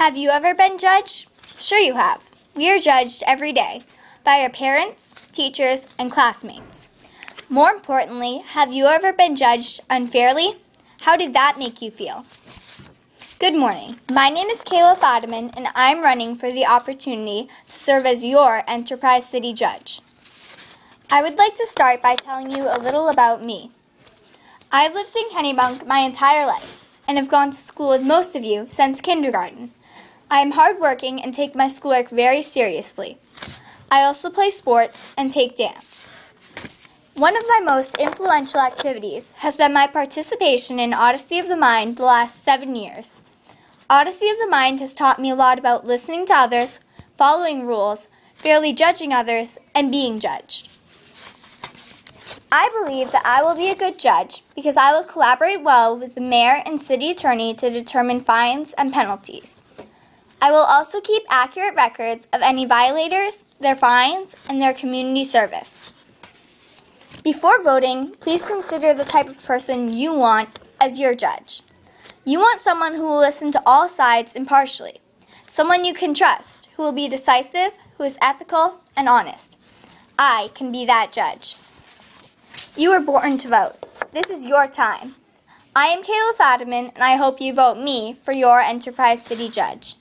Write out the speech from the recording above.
Have you ever been judged? Sure, you have. We are judged every day by our parents, teachers, and classmates. More importantly, have you ever been judged unfairly? How did that make you feel? Good morning. My name is Kayla Fadiman, and I'm running for the opportunity to serve as your Enterprise City Judge. I would like to start by telling you a little about me. I've lived in Kennebunk my entire life and have gone to school with most of you since kindergarten. I am hardworking and take my schoolwork very seriously. I also play sports and take dance. One of my most influential activities has been my participation in Odyssey of the Mind the last seven years. Odyssey of the Mind has taught me a lot about listening to others, following rules, fairly judging others, and being judged. I believe that I will be a good judge because I will collaborate well with the mayor and city attorney to determine fines and penalties. I will also keep accurate records of any violators, their fines, and their community service. Before voting, please consider the type of person you want as your judge. You want someone who will listen to all sides impartially, someone you can trust, who will be decisive, who is ethical and honest. I can be that judge. You were born to vote. This is your time. I am Kayla Fadiman, and I hope you vote me for your Enterprise City Judge.